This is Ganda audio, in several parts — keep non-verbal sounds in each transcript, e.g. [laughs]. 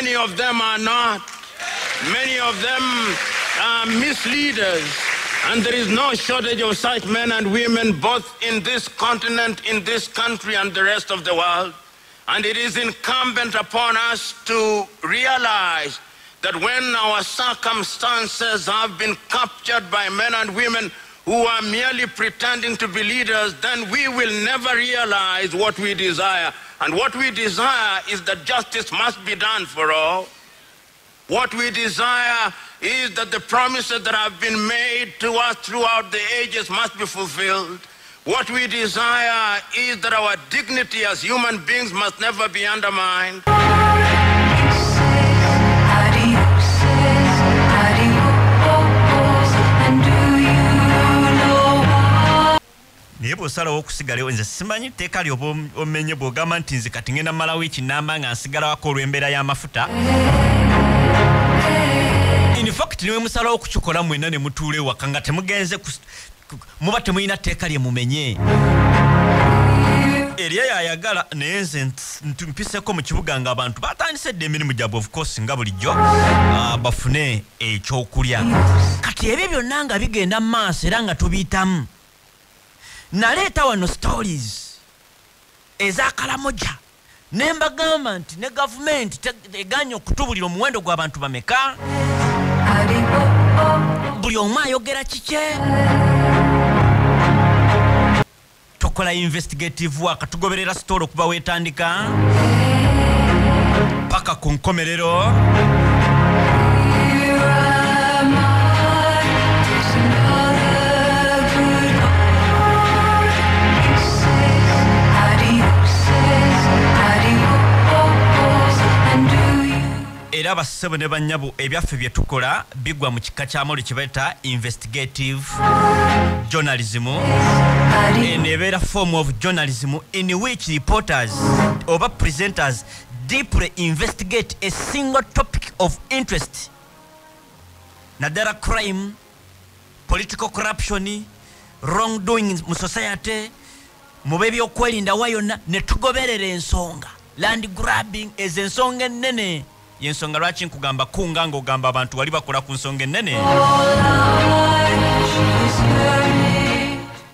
Many of them are not. Many of them are misleaders. And there is no shortage of such men and women both in this continent, in this country, and the rest of the world. And it is incumbent upon us to realize that when our circumstances have been captured by men and women who are merely pretending to be leaders, then we will never realize what we desire. And what we desire is that justice must be done for all. What we desire is that the promises that have been made to us throughout the ages must be fulfilled. What we desire is that our dignity as human beings must never be undermined. Naye bw'osalawo okusigalawo nze simanyi tteeka lyoba omenye bw'ogamba nti nze kati ngenda mmalawo ekinamba nga nsigalawako olw'embeera y'amafuta. Infact niwe musalawo okukikola mwenna ne mutuula ewaka nga temugenze muba temulina tteeka lye mumenye. Erye yayagala naye nze mpiseko mu kibuga nga abantu batandise dde emirimu gyabwe of course nga bulijjo ah, bafune ekyokulya. Kati ebyo byonna nga bigenda mu maaso era nga tubiyitamu naleeta wano stories. Ezakalamoja ne mbagamba nti ne gavumenti eganye okutubulira omuwendo gw'abantu bameka? Buli omu ayogera kikye tokola investigative work. Tugoberera sitole okuba weetandika paka ku nkomerero era bassebo ne bannyabo ebyaffe bye tukola bigwa mu kika kya moli kye bayita investigative journalism. Eno ebeera form of journalism in which reporters oba presenters deeply investigate a single topic of interest. Naddala crime political corruption wrongdoing mu society mu b'ebyokwerindawa yonna ne tugoberera ensonga. Land grabbing ezo ensonga ennene yensonga lwaki nkugamba kunga ng'ogamba abantu wali bakola ku nsonga ennene?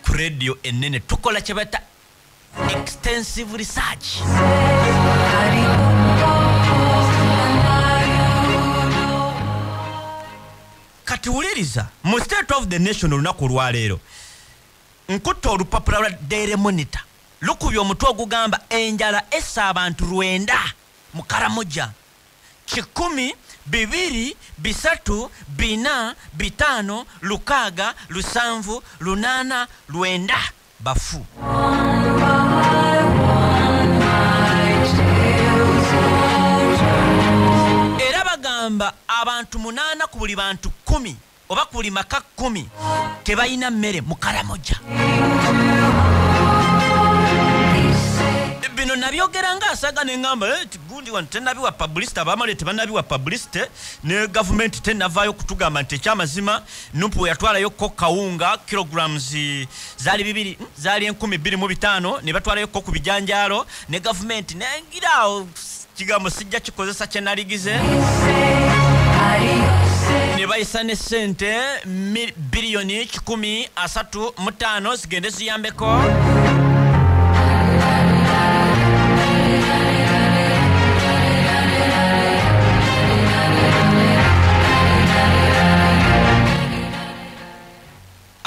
Ku radio ennene tukola kye bata extensive research. Kati wuliriza mu state of the nation olunaku olwaleero nkutta olupapula lwa daily monitor lukubye omutwe ogugamba enjala essa abantu lwenda mu karamoja kikumi bibiri bisatu bina bitaano lukaaga lusanvu lunaana lwenda. Bafu. Era bagamba abantu munaana ku buli bantu kumi oba ku buli maka kumi tebalina mmere mu karamoja bino nabyogera nga asaga neŋŋamba "Eh, ti gundi wano tenabiwa publicity abamale tebanabiwa publicity ne gavumenti tenavaayo kutugamba nti ekyamazima nupu we yatwalayokko kawunga kilograms zaali bibiri mm, zaali enkumi bbiri mu bitaano ne batwalayokko ku bijanjaalo ne gavumenti nengiraawo kigambo sijja kikozesa kyenaligize ne bayisa ne sente biliyoni kikumi asatu mu ttaano zigende ziyambeko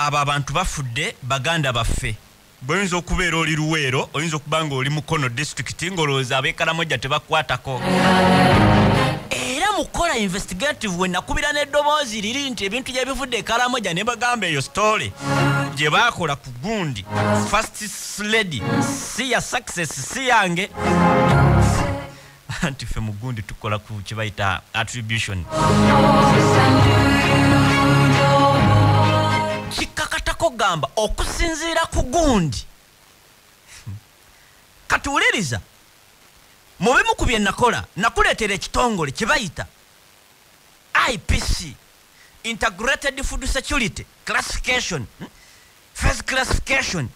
abo abantu bafudde baganda baffe. Bwoyinza okubeera oli luweero oyinza okuba nga oli mukono disitulikiti ng'olowooza ab'ekalamoja tebakwatako. Era mukola investigative we nakubira n'eddoboozi liri nti ebintu gye bivudde ekalamoja ne bagamba eyo story. Gye baakola ku gundi fast sledi si ya success si yange. Nti ffe mu gundi tukola ku kye bayita attribution kikakatako gamba okusinziira ku gundi. Katuwuliriza mu bimu ku bye nakola nakuleetera ekitongole kye bayita ipc integrated food security classification hmm? first classification.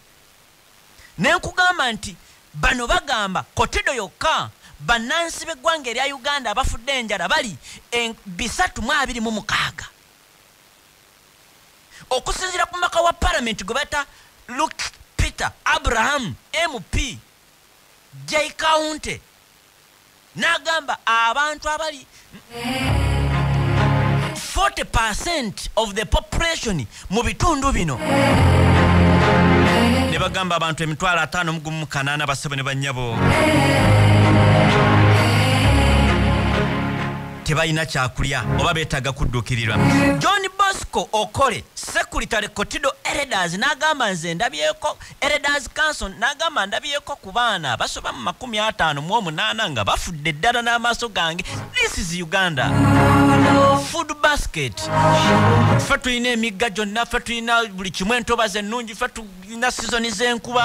Nenkugamba nti bano bagamba kotido yokka bannansi b'eggwanga erya uganda abafudde enjala bali bisatu mu abiri mu mukaaga okusinziira ku maka wa palamenti gwe bata luk peter abraham mp j county n'agamba abantu abali 40 of the population mu bitundu bino. Ne bagamba abantu emitwalo ataano mugumu kanaana basebo ne bannyabo tebalina kyakulya oba beetaaga kudduukirirwa john bosco okole secretary cotido ereders n'agamba nze ndabyeko ereders council n'agamba ndabyeko ku baana basoba mu makumi ataano mu omunaana nga bafudde eddala n'amaaso gange. This is uganda. Food basket. Ffe tulina emigga gyonna ffe tulina buli kimu entobazi ennungi ffe tulina sizoni z'enkuba.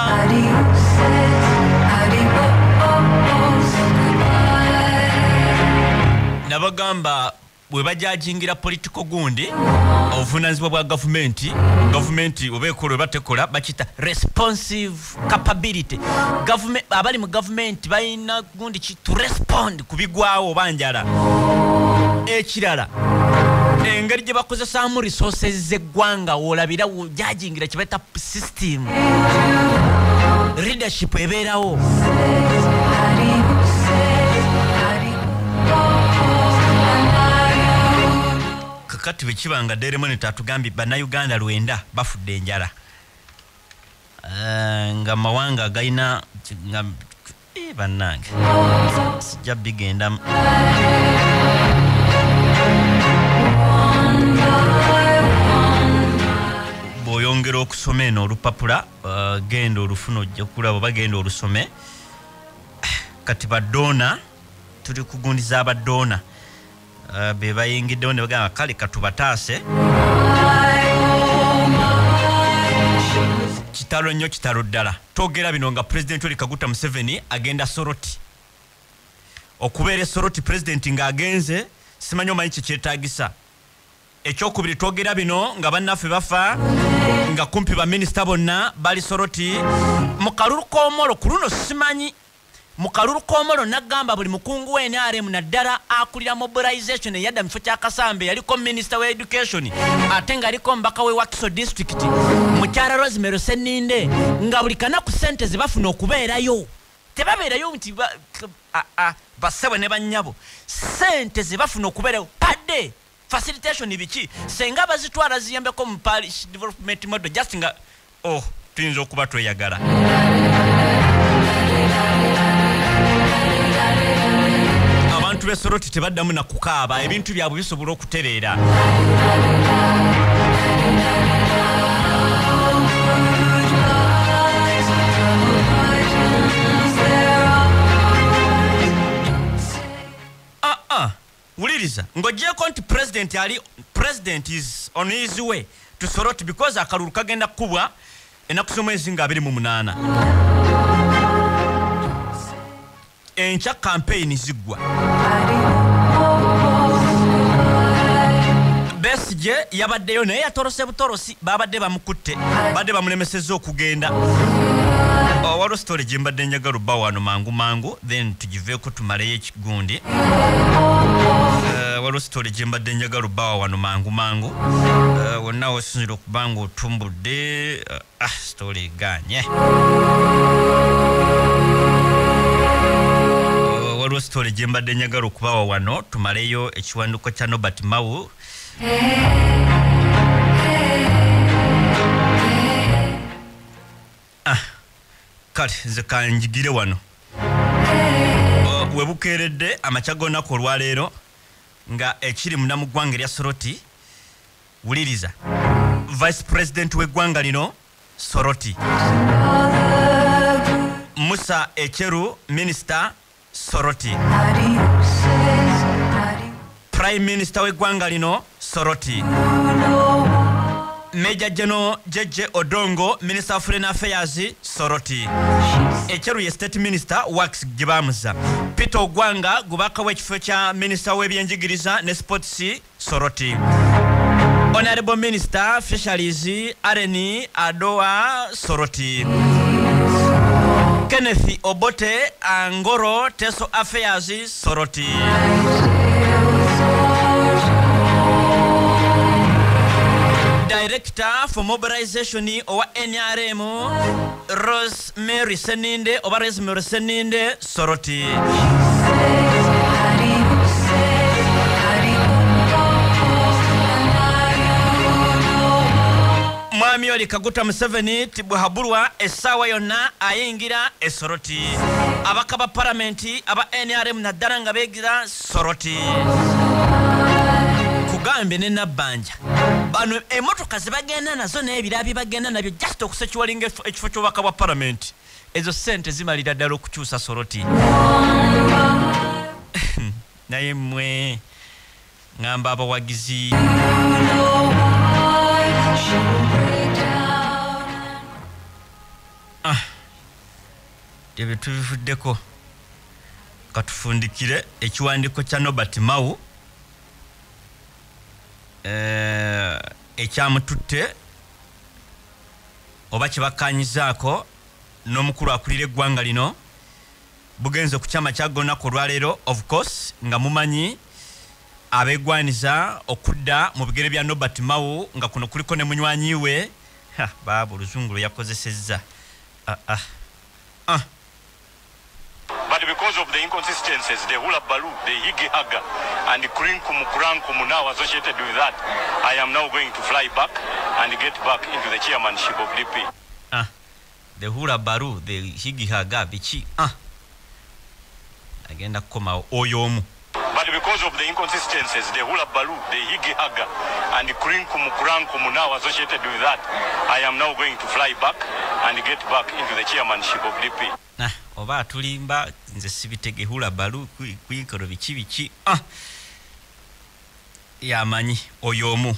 Nabagamba bwe bajajingira politiko gundi obuvunanyizibwa bwa gavumenti gavumenti oba ekola oba tekola bakita responsive capability. Abali mu gavumenti balina gundi to respond ku bigwawo oba njala. Ekirala engeri gye bakozesaamu resources z'eggwanga wolabira jajingira kye baita system. Leadership ebeerawo kakati bwe kiba nga daily monitor atugambye bannayuganda lwenda bafudde enjala. Eh, nga mawanga galina nga eh, bannange. Sijja bigendamu bw'oyongera okusoma eno olupapula uh, genda olufuna ojja kulaba oba genda olusome. Kati badoona tuli kugundiza abadoona be bayingiddewo ne bagamba kale katubataase kitalo nnyo kitalo ddala. Twogera bino nga pulezidenti oli kaguta museveni agenda soroti. Okubeera esoroti pulezidenti ng'agenze simanyi omanyi kyekyetagisa ekyokubiri twogera bino nga bannaffe bafa nga kumpi baminisita bonna bali soroti. Mu kalulu k'omolo ku luno simanyi mu kalulu k'omolo nagamba buli mukungu wa nrm naddala akulira mobilization eyadda mu kifo kya kasambe. Yaliko minisita wa education ate ng'aliko mbaka we wakiso district mukyala rosemero seninde nga buli kanaku sente ze bafuna okubeerayo. Tebabeerayo nti bassebwe ne bannyabo sente ze bafuna okubeerayo. Padde facilitation biki? Senga bazitwala ziyambeko mu parish development model just nga oh tuyinza okuba tweyagala abantu b'esoroti tebaddamu na kukaaba ebintu byabwe bisobola okutereera. Ah, ah, wuliriza ng'ogyeko nti president ali president is on his way to soroti because akalulu kagenda kukubwa ennaku z'omwezi nga 28 enkya campaign ziggwa besige yabaddeyo naye yatorose butorosi babadde bamukutte badde bamulemesezza okugenda. Oh, waliwo sitole gye mbadde njagala obba wano mangu mangu then tugiveeko tumaleyo ekigundi. Eh, waliwo sitole gye mbadde njagala obbawa wano mangu mangu. Eh, wonna wesinzira okuba nga otumbudde eh, ah sitole eganye waliwo sitole gye mbadde njagala okubawa wano tumaleyo ekiwanduko kya nobert mawu Ah, kale nze kanjigire wano. Uh, we bukeeredde amakya g'olunaku olwaleero nga ekiri muna mu ggwanga erya soroti wuliriza. Vice president w'eggwanga lino soroti. Musa echeru minisita soroti. Prime minister w'eggwanga lino soroti. Major general jeje odongo minister of foreign affairs soroti. Echeru ye state minister wax gye bamuza peter ogwanga gubaka w'ekifo kya minisita w'ebyenjigiriza ne sports soroti. Honorable minister fisheries areni adoa soroti. Kenneth obote angoro teso affairs soroti director for mobilization owa nrm rosemary seninde oba rosemary seninde soroti. Mwami oli kaguta museveni tibwehabulwa essaawa yonna ayingira esoroti abaka ba palamenti aba nrm naddala nga beegira soroti kugambye ne nabbanja. Bano emotoka zebagenda nazo n'ebira bye bagenda nabyo just okusekiwalinga ekifo ky'obubaka bwa palamenti ezo sente zimalira ddala okukyusa soroti. [laughs] Naye mmwe ŋŋamba abawagizi. Ebyo tubivuddeko katufundikire ekiwandiiko kya nobert eh, ekyamututte oba kyebakanyizaako n'omukulu akulira eggwanga lino bugenze ku kyama kyaga olunaku olwaleero of course nga mumanyi abeegwaniza okudda mu bigere bya nobert mau nga kuno kuliko ne munywanyi we baaba oluzungu lwe yakozesezza ah, ah. ah. Because of the inconsistencies, the hula baloo, the higi haga, and the krinkum krankum now associated with that, I am now going to fly back and get back into the chairmanship of DP. ah. the hula balu, the higi haga, bichi, ah. agenda kukomawo oyo omu But because of the inconsistencies, the hula baloo, the higi haga, and the krinkum krankum now associated with that, I am now going to fly back and get back into the chairmanship of DP. ah. Oba atulimba nze sibitege hula baru kwi- kwikolo biki biki ah. yamanyi oyo omu.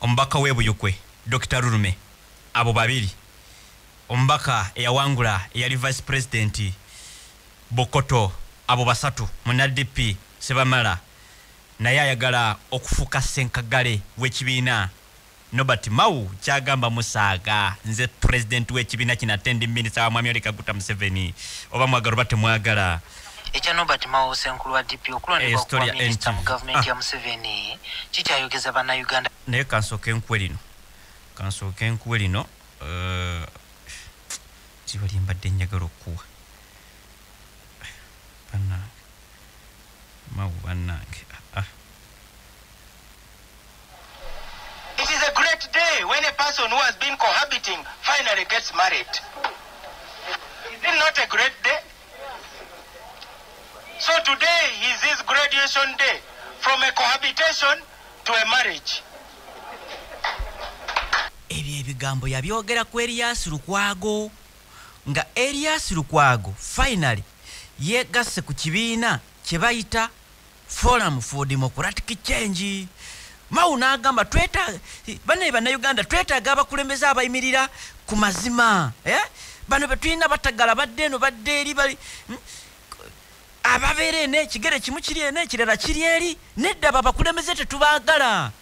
Omubaka webuyukwe dr rulume abo babiri. Omubaka eyawangula eyali vice president bokoto abo basatu munadp sebamala naye ayagala okufuuka senkagale w'ekibiina nobert mau kyagamba musaaga nze pulezidenti w'ekibiina kino ate ndi minisita wa mwami oli kaguta museveni. Oba mwagala oba temwagala. Ekya nobert mao senkulu wa dp Eh, okulondebwa minisita NTV. mu gavumenti Ah. ya museveni kikyayogeza bannayuganda? Naye kansooka enkuwe lino kansooka enkuwe lino eh, ziba limbadde njagala okukuwa bannange. Mau bannange. Ah, ah. It great day when a person who has been cohabiting finally gets married. Is it not a great day? So today is his graduation day from a cohabitation to a marriage. ebyo ebigambo yabyogera ku eriyasi lukwago nga eriyasi lukwago finally yegasse ku kibiina kye bayita forum for democratic change mawu n'agamba twetaaga banaye bannayuganda twetaaga abakulembeze abayimirira ku mazima. Eh? bano betulina batagala badde eno badde eri bali hmm? ababeera eno ekigere kimu kiri eno ekirala kiri eri nedda abo abakulembeze tetubaagala.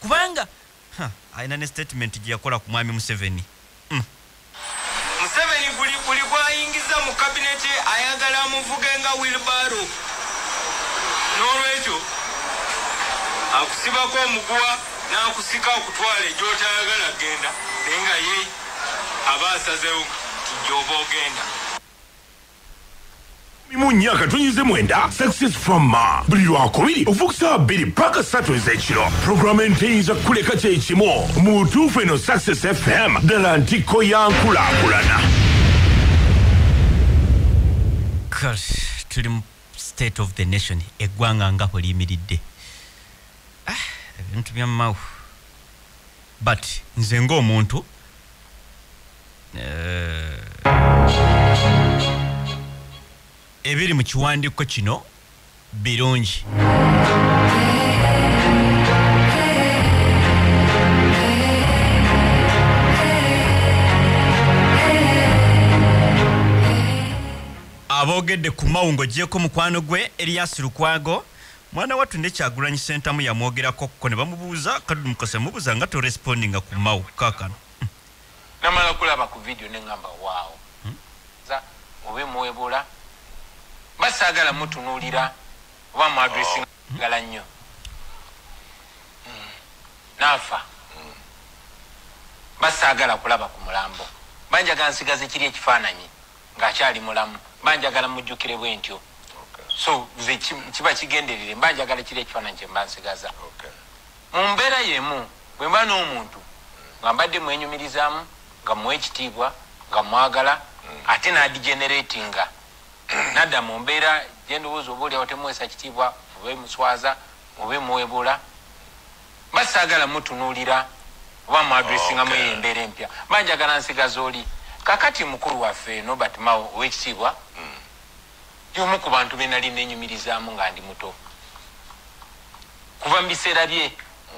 Kubanga alina ne statement gye yakola ku mwami museveni. Museveni buli buli gwayingiza mu kabineti ayagala amuvuge nga wilbaro n'olwekyo akusibako omuguwa n'akusika okutwala egyotayagala genda naye nga ye aba asazewo nti gyoba ogenda. Mu nnyaka tunyuze mwenda. Success from ma. Buli lwakubiri ofuukusa bbiri paka ssatu ez'ekiro. Pulogulaamu enteyinza kuleka kyekimu mu tuufu eno success fm ddala ntikko ya nkulaakulana tuli mu state of the nation eggwanga nga bwe liyimiridde. Ah, ebintu bya mawu but nze ng'omuntu eh, ebiri mu kiwandiiko kino birungi. Aboogedde ku mawungo ogyeko mukwano gwe eriyasi lukwago mwana wattu nekyagulanyi sentamu yamwogerako ko ne bamubuuza kadumukasa mubuuza nga toresipondinga ku mawu kakano namala kulaba ku vidiyo neŋŋamba waawo. Mubimuwebula basaagala mutunuulira oba muadresingala nnyo. Mm. naafa basaagala kulaba ku mulambo. Banjagala nsigaze kiri ekifaananyi ng'akyali mulamu. Banjagala mujjukire bwe ntyo so nze ki- kiba kigenderere banjagala kiri ekifaananyi kyemba nsigaza. Mu mbeera yemu bwe mba n'omuntu nga mbadde mwenyumirizaamu nga muwa ekitiibwa nga mwagala ate nadigeneratinga. Nadda mu mbeera gyendowooza oba oliawo temuweesa kitiibwa mube muswaza mube muwebula basaagala mutunuulira oba muadresinga muyo embeera empya. Banjagala nsigaza oli. Kakati mukulu waffe nobert mao owekitiibwa yomu ku bantu benali nenyumirizaamu nga ndi muto? Kuva mu biseera bye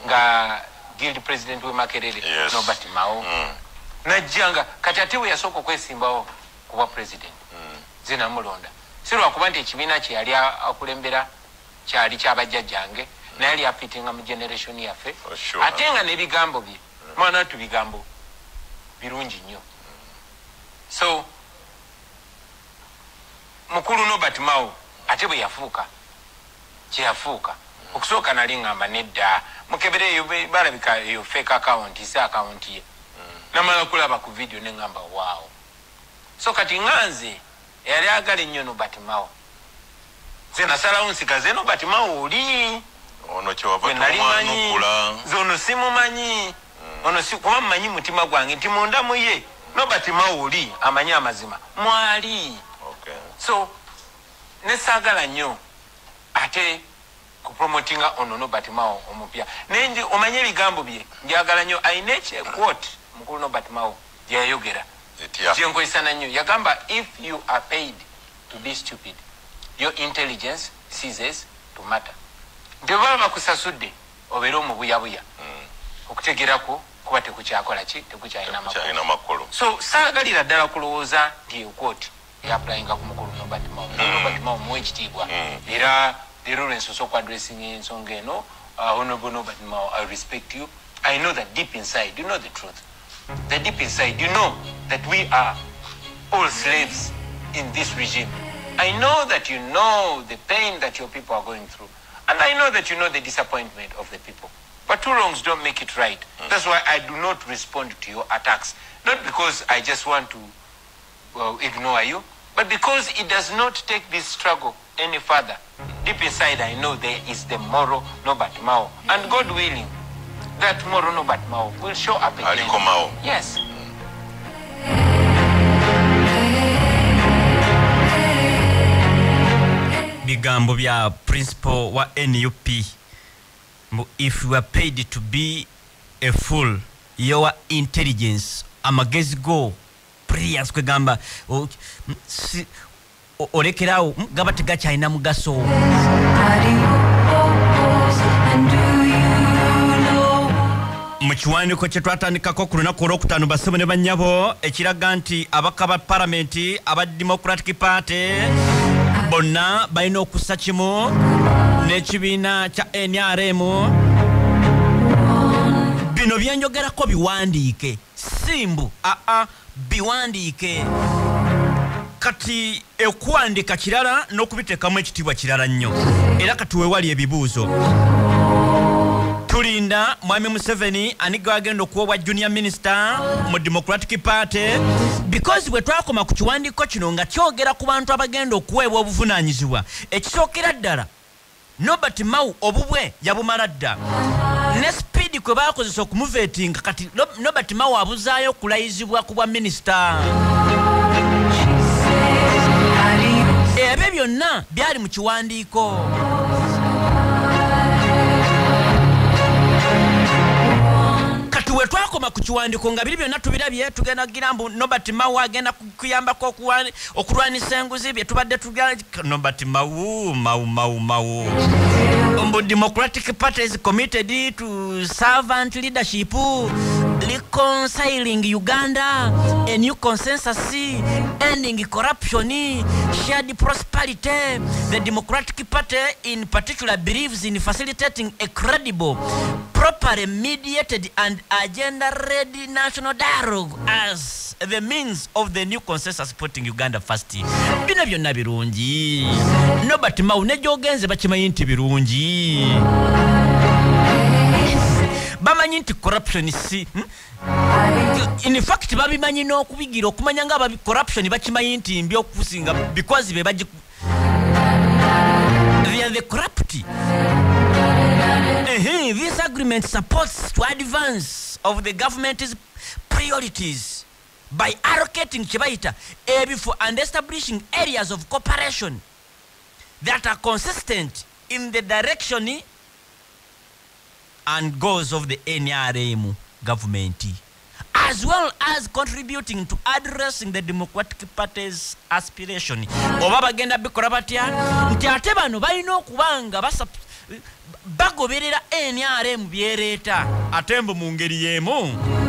nga guild president we makerere Yes. nobert mao najjanga kati ate we yasooka okwesimbawo kuba president ze namulonda. Si lwakuba nti ekibiina kye yali akulembera kyali kyabajjajjange naye yali afitinga mu generation yaffe. Oh, sure. ate nga n'ebigambo bye mwana tu bigambo birungi nnyo. So mukulu nobert mao ate bwe yafuuka kyeyafuuka okusooka nali ngamba nedda mukebere eyo balabika eyo fake account si account ye. Namala kulaba ku video neŋŋamba waawo so kati ŋanze eyali agala ennyo nobert mao nze nasalawo nsigaze nobert mao oli? Ono kyewava gwe nali manyi. tomanukula nze ono simumanyi ono si kuba mumanyi mutima gwange nti munda mu ye. Nobert mao oli amanyi amazima. Mwali. So nesaagala nnyo ate kupromotinga ono nobert mao omupya. Naye omanye ebigambo bye njagala nnyo. Ayina ekyekwot mukulu nobert mao gyeyayogera etya gyenkozesa nnyo. Yagamba if you are paid to be stupid your intelligence ceases to matter. Nti baba bakusasudde obeere omubuyabuya. Okutegerako kuba tekukyakola ki? Tekukyalina makulu. so saagalira ddala kulowooza nti ekoti eyapulayinga ku mukulu nobert mao nobert mao muwa ekitiibwa era leero lwensosa okuadressinga ensonga eno uh, honorable nobert mao i respect you. I know that deep inside you know the truth. The deep inside you know that we are all slaves in this regime. I know that you know the pain that your people are going through. And i know that you know the disappointment of the people. But two wrongs don't make it right. Mm. That's why i do not respond to your attacks. Not because i just want to well, ignore you, but because it does not take this struggle any further. Deep inside, I know there is the moral Nobat Mao. And God willing, that moral Nobat Mao will show up again. aliko mao Yes. bigambo bya principal wa nup Mbu, if you are paid to be a fool your intelligence amagezi go prayers kwegamba o- m- si- o- olekerawo m- gaba tegakyalina mugaso. Mu kiwandiiko kye twatandikako ku lunaku olwokutaano bassebo ne bannyabo ekiraga nti abaka ba palamenti aba democratic party bonna balina okussa kimu n'ekibiina kya nrm bino byenjogerako biwandiike. Simbu aa biwandiike. Kati okuwandiika kirala n'okubiteekamu ekitiibwa kirala nnyo. Era kati weewali ebibuuzo. Tulinda mwami museveni aniga wagenda okuwa obwa junior minister mu democratic party because bwe twakoma ku kiwandiiko kino nga kyogera ku bantu abagenda okuweebwa obuvunanyizibwa ekisookera ddala. Nobert mau obubwe yabumala dda sipiidi kwe bakozesa okumuvetinga kati nobert mau abuzaayo okulayizibwa ku bwa minisita. Ebyo byonna byali mu kiwandiiko we twakoma ku kiwandiiko nga biri byonna tubirabye tugenda kugira mbu nobert mau agenda ku- kuyambako okulwanisa enguzi bye tubadde tuga nobert mau mau mau mau mbu democratic party is committed to servant leadership reconciling uganda a new consensus ending corruption shared prosperity. The democratic party in particular believes in facilitating a credible properly mediated and agenda ready national dialogue as the means of the new consensus putting uganda first. Bino byonna birungi. Nobert mau negyogenze bakimanyi nti birungi bamanyi nti corruption si hmm? in fact babimanyi n'okubigira okumanya nga ababi corruption bakimanyi nti mbi okusinga because be bagi they are the corrupt uh-huh. this agreement supports to advance of the government's priorities by allocating kibayita ebifo and establishing areas of cooperation that are consistent in the direction and goals of the NRM government, as well as contributing to addressing the Democratic Party's aspiration. oba bagenda bikola batya? Nti ate bano balina okuba nga bagoberera NRM byereeta ate mbu mu ngeri y'emu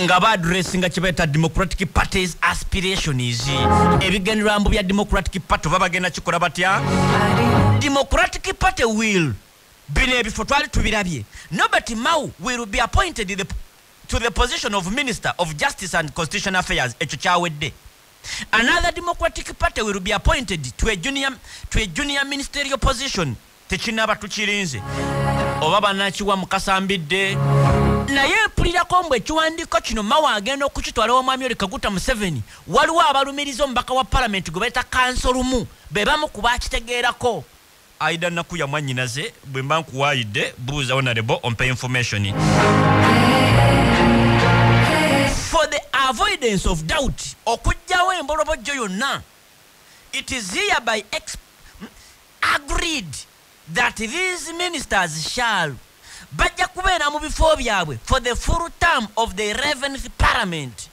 nga baadressinga kibaita democratic parties aspirations ebigenderwa mbu bya democratic party oba bagenda kikola batya? Democratic party will bino ebifo twali tubirabye. Nobert mau will be appointed the, to the position of minister of justice and constitutional affairs ekyo kyawedde. Another democratic party will be appointed to a junior, to a junior ministerial position. Tekinaba tukirinze. Oba banakiwa mukasambidde naye mpulirako mbu ekiwandiiko kino mawa agenda okukitwala wamwami oli kaguta museveni waliwo abalumiriza omubaka wa palamenti gwe baita kansolumu be bamu ku bakitegeerako. Aida naku ya mwanyinaze bwe mba nkuwaayidde buuza honorable ompe information. For the avoidance of doubt okugjawo embolobojjo yonna it is hereby ex- agreed that these ministers shall bajja kubeera mu bifo byabwe for the full term of the 11th parliament.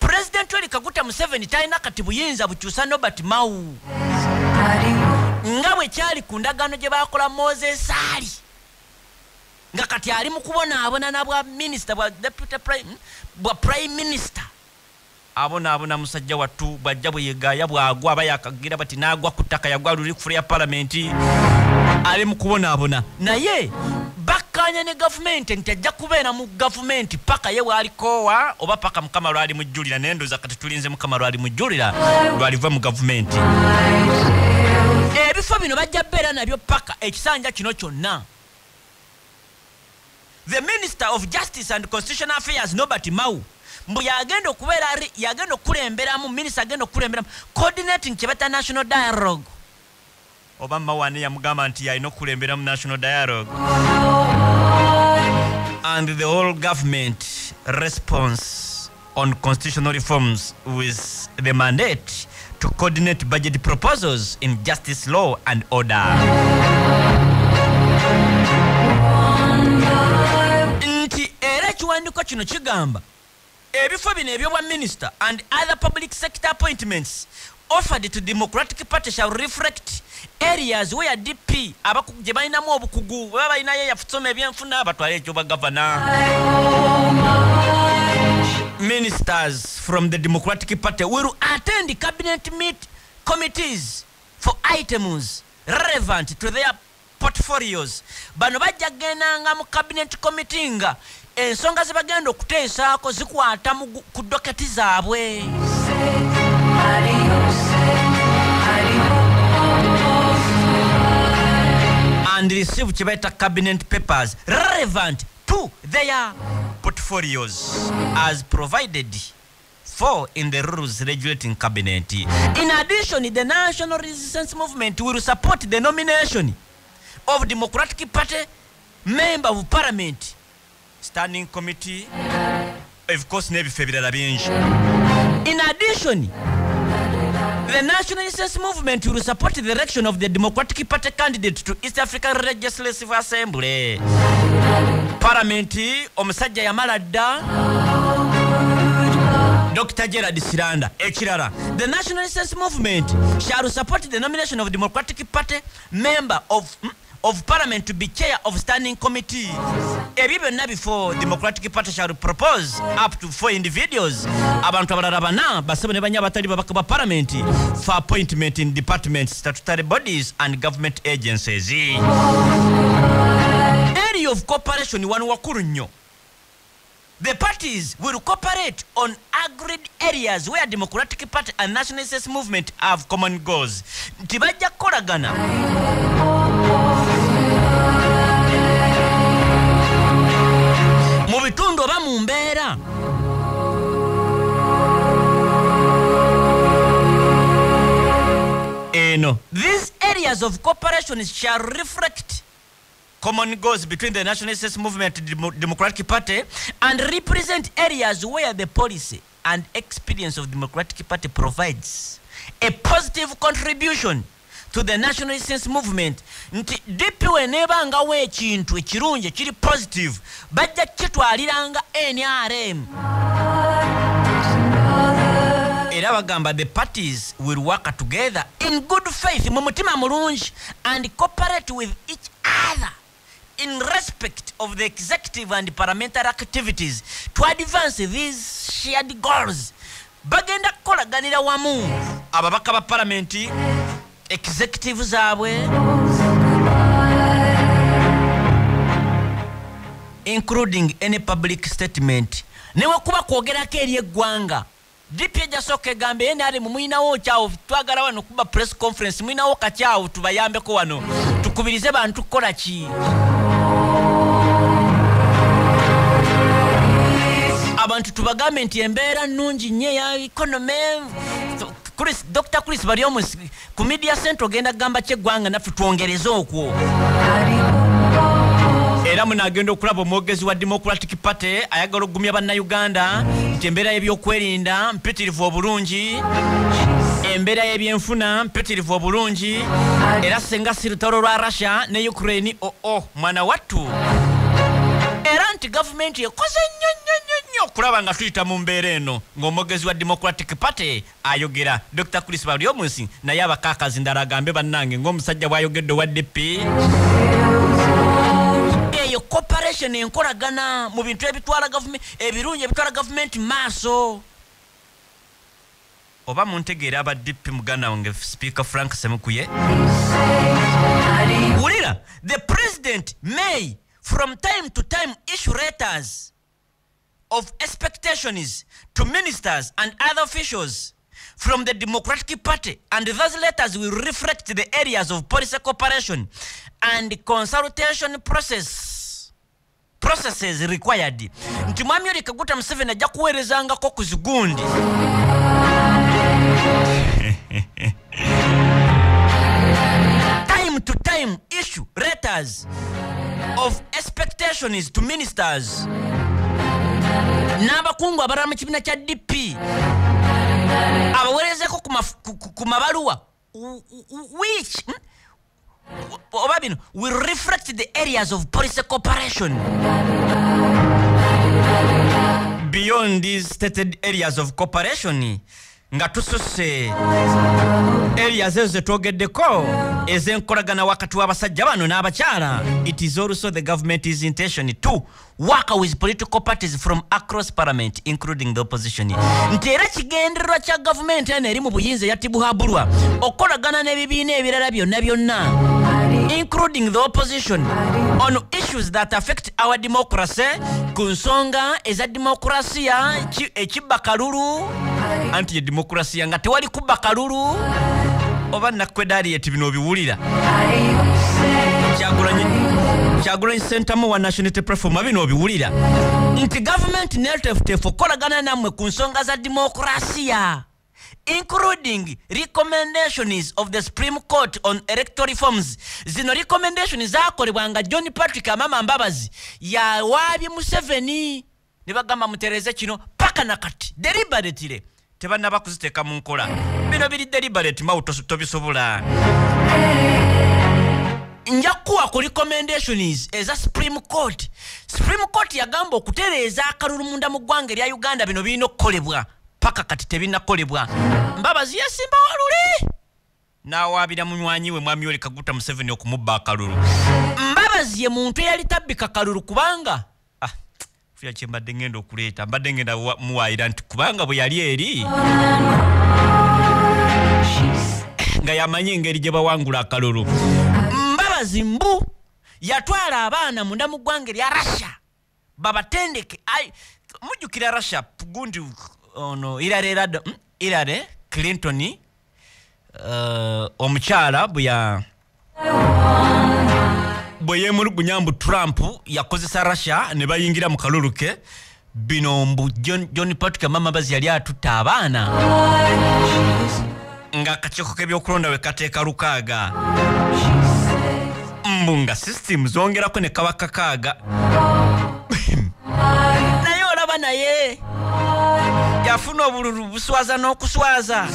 Pulezidenti oli kaguta museveni talina kati buyinza bukyusa nobert mau. Nga bwe kyali ku ndagaano gye bakola moses ali. Nga kati ali mu kubonaabona na bwa minisita bwa deputy prime, bwa prime minister. Abonaabona musajja wattu bwajja bwe yegaaya bwagwa aba yakagira bati n'agwa ku ttaka yagwa luli kufula ya palamenti ali mu kubonaabona. Naye bakkanya ne gavumenti nti ajja kubeera mu gavumenti paka ye waalikoowa oba paka mukama lwali mujjulira naye ndooza kati tulinze mukama lwali mujjulira lwaliva mu gavumenti. Ebifo bino bajja beera nabyo paka ekisanja kino kyonna. The minister of justice and constitutional affairs nobert mau mbu yagenda okubeera yagenda okukulemberamu minisita agenda okukulemberamu coordinating kyebata national dialogue. Oba mawane yamugamba nti yalina okukulemberamu national dialogue and the whole government response on constitutional reforms with the mandate to coordinate budget proposals in justice law and order. Nti era ekiwandiiko kino kigamba ebifo bino ebyobwa minister and other public sector appointments offered to democratic party shall reflect areas where dp abaku- gye balinamu obukugu baba balinayo yafusoma ebyenfuna batwale ekyobwa gavana ministers from the democratic party will attend cabinet meet committees for items relevant to their portfolios. Bano bajja kgendanga mu cabinet committee nga ensonga ze bagenda okuteesaako zikwata ku doketi zaabwe and receive kye bayita cabinet papers. Relevant to their portfolios as provided for in the rules regulating cabinet. In addition the national resistance movement will support the nomination of democratic party member of parliament. Standing committee of course n'ebifo ebirala bingi in addition the national resistance movement will support the election of the democratic party candidate to east african legislative assembly. Paramenti omusajja yamala dda. Dr gerard siranda ekirala. The national resistance movement shall support the nomination of democratic party member of, mm, of parliament to be chair of standing committee. Ebyo byonna before democratic party shall propose up to four individuals. Abantu abalala bana basebe ne banya abatali babaka ba parliament for appointment in departments statutory bodies and government agencies. Area of cooperation wano wakulu nnyo the parties will cooperate on agreed areas where democratic party and nationalist movement have common goals. Nti bajja kukolagana eno these areas of cooperation shall reflect common goals between the nationalist movement Demo- democratic party and represent areas where the policy and experience of democratic party provides a positive contribution to the nationalist movement. Positive nrm era bagamba the parties will work together in good faith mu mutima mulungi and cooperate with each other in respect of the executive and parliamentary activities to advance these shared goals. Bagenda kukolaganira wamu ababaka ba palamenti executive zaabwe including any public statement. Newekuba kwogerako eri eggwanga dp ejasooka egambe nrm mwinawo kyawo twagala wano kuba press conference mwinawo kakyawo tubayambeko wano. Tukubirize bantu kukola ki? Abantu tubagambe nti embeera nnungi nnyo eya Chris- dr chris bariomus ku media center ogenda kugamba kyeggwanga naffe twongereze okwo era munagenda okulaba omwogezi wa democratic party ayagala okugumya bannayuganda nti embeera y'ebyokwerinda mpitirivu obulungi embeera y'ebyenfuna mpitirivu obulungi era senga si lutalo lwa russia ne ukraine oo mwana wattu. Era nti gavumenti ekoze nnyo nnyo nnyo nnyo okulaba nga tuyita mu mbeera eno ng'omwogezi wa democratic party ayogera. Dr chris baliomus naye abakakazi ndala agambe bannange ng'omusajja bw'ayogedde owa dp eyo cooperation enkolagana mu bintu ebitwala ebirungi ebitwala gavumenti maaso. Oba muntegeera aba dp muganda wange speaker frank semukuye. Wulira the president may from time to time issue letters of expectations to ministers and other officials from the Democratic Party, and those letters will reflect the areas of policy cooperation and consultation process processes required. Nti mwami oli kaguta museveni ajja kuweerezangako ku zigundi. [laughs] Time to time issue letters of expectations to ministers. N'abakungu abalala mu kibiina kya dp abaweerezeko ku mabaluwa. Which? Hmm? Oba bino will reflect the areas of policy cooperation. Beyond these stated areas of cooperation nga tususse areas ezo zetwogeddeko ez'enkolagana wakati w'abasajja bano n'abakyala. It is also the government's intention to work with political parties from across parliament including the opposition. Nti era kigendererwa kya gavumenti eno eri mu buyinza eyatibuhabulwa okukolagana n'ebibiina ebirala byonna byonna including the opposition on issues that affect our democracy. Ku nsonga eza demokrasiya ki- ekibba kalulu anti ye demokrasiya nga tewali kubba kalulu oba nakwedariyeti bino obiwulira kyagulanyi sentamu wa nationality platform bino obiwulira nti gavumenti netefutefu okukolagana nammwe ku nsonga za demokrasiya including recommendations of the supreme court on electoral reforms. Zino recommendations zakolebwa nga john patrick amama mbabazi yawaabye museveni ne bagamba mutereze kino paka nakati deliberately tebannaba kuziteeka mu nkola. Bino biri deliberate mawu tobisobola. Nja kuwa ku recommendations eza supreme court. Supreme court yagamba okutereeza akalulu munda mu ggwanga erya uganda bino birina okukolebwa paka kati tebinakolebwa mbabazi yasimba walule. N'awaabira munywanyi we mwami yoli kaguta museveni okumubba akalulu. Mbabazi ye muntu eyali tabbika kalulu kubanga Ah, fuya kye mbadde ngenda okuleeta. Mbadde ngenda wa- muwaayira nti kubanga bwe yali eri nga yamanyi engeri gye bawangula akalulu. Mbabazi mbu yatwala abaana munda mu ggwanga erya russia. Babatendeke ai mujjukira russia gundi ono irare Rado- mm, irare clinton uh, omukyala bwe ya bwe yemulugunya mbu trump yakozesa russia ne bayingira mu kalulu ke bino mbu john patrick mamabazi yali atutta abaana. Nga akakiiko k'ebyokulonda we kateeka lukaaga. Mbu nga system zongerako ne kaba kakaaga. [laughs] Naye olaba naye yafuna obululu buswaza n'okuswaza.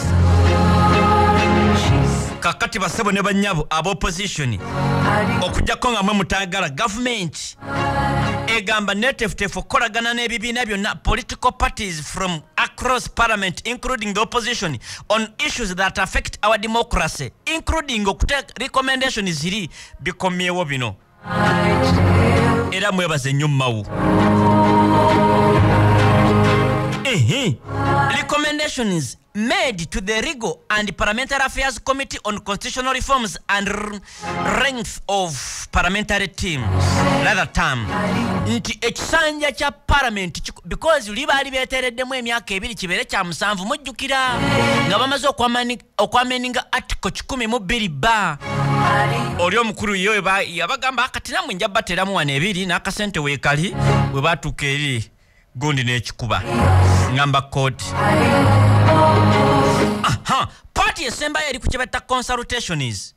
Kakati basebo ne banyabo abopposition okugjako nga mwe mutagala gavumenti egamba netefutefu okukolagana n'ebibiina byonna political parties from across parliament including the opposition on issues that affect our democracy including okuteeka recommendation ziri bikomyewo bino. Era mwebaze nnyo mumawu Ehe. Recommendations made to the legal and parliamentary affairs committee on constitutional reforms and r- length of parliamentary teams. Rather term nti ekisanja kya parliament kiku- because luli baali beetereddemu emyaka ebiri kibeere kya musanvu mujjukira nga bamaze okwameninga article 12 ba oli omukulu ye weba- yabagamba kati namwe nja bateramu wano ebiri n'akasente weekali bwe batuuka eri gundi n'ekikuba. Ngamba kooti paati esembayo eri ku kye betta consultations.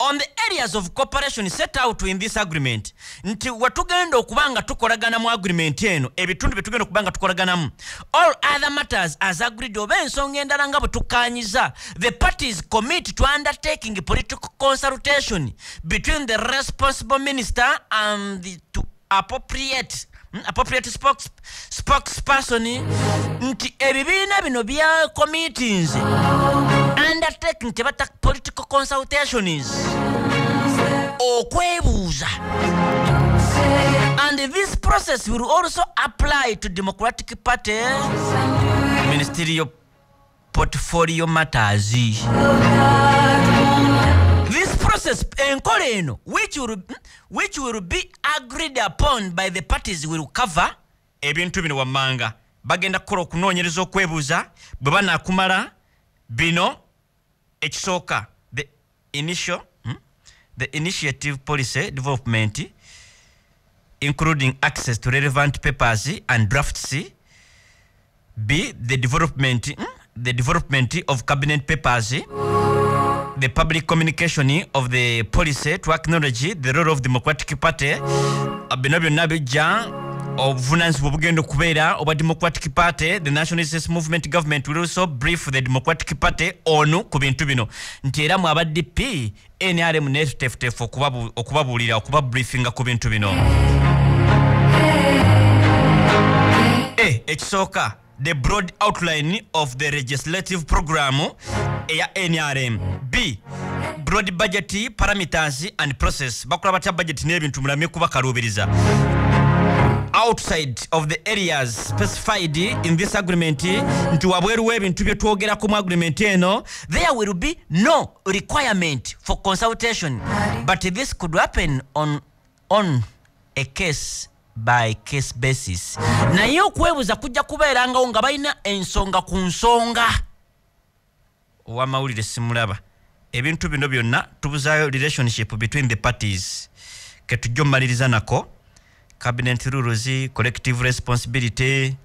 On the areas of cooperation set out in this agreement nti wetugenda okuba nga tukolagana mu agreement eno ebitundu byetugenda okuba nga tukolaganamu. All other matters as agreed oba ensonga endala nga bwe tukkanyiza the parties commit to undertaking political consultation between the responsible minister and the to appropriate appropriate spokes, spokesperson nti ebibiina bino bya committees undertaking tebata political consultations. Okwebuuza. And this process will also apply to democratic party ministerial portfolio matters. this process enkola eno which will, which will be agreed upon by the parties will cover ebintu bino wammanga bagenda kukola okunoonyereza okwebuuza bwe banaakumala bino ekisooka the initial hmm? the initiative policy development including access to relevant papers and drafts b the development hmm? the development of cabinet papers the public communication of the policy to acknowledge the role of democratic party. Uh, bino byonna bijja obuvunanyizibwa obugenda okubeera obwa democratic party. The nationalist movement government will also brief the democratic party onu ku bintu bino. Nti era mu aba dp nrm netefutefu okubabu- okubabuulira okubabriefinga ku bintu bino. A. ekisooka the broad outline of the legislative program eya nrm b broad budget parameters and process. Bakola batya budget n'ebintu mulame kubakaluubiriza outside of the areas specified in this agreement nti wabweru w'ebintu bye twogerako mu agreement eno there will be no requirement for consultation. But this could happen on, on a case by case basis. Naye okwebuuza kujja kubeerangawo nga balina ensonga ku nsonga. Owamawulire simulaba. Ebintu bino byonna tubuzaayo relationship between the parties. Ketujja omumaliriza nako. Cabinet rules collective responsibility